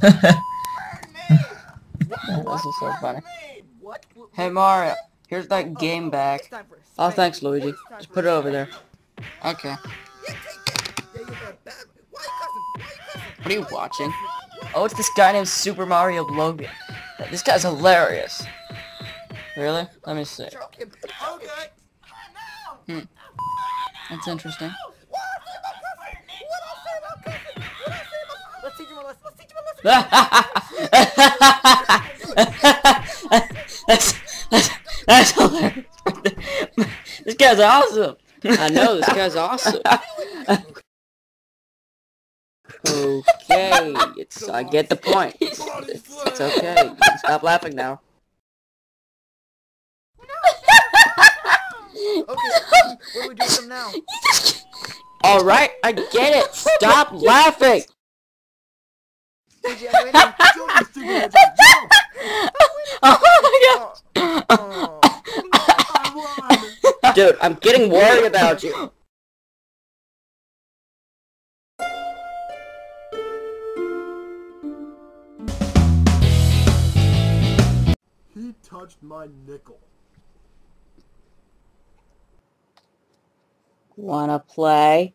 this is so funny. Hey Mario, here's that game back. It's time for a Oh, thanks, Luigi. Just put it over there. Okay. Yeah, take that. Yeah, you got bad. Why you cussing? Why you cussing? What are you watching? Oh, it's this guy named Super Mario Logan. This guy's hilarious. Really? Let me see. Choke. Okay. Hmm. That's interesting. That's, that's, that's hilarious. this guy's awesome. I know, this guy's awesome. Okay, it's I get the point. It's, it's, it's okay. Stop laughing now. Okay, what do we do with him now? Alright, I get it. Stop laughing. DJ, I'm winning. Jump, you stupid hedgehog, oh my god. Oh, I. Dude, I'm getting worried about you. He touched my nickel. Wanna play?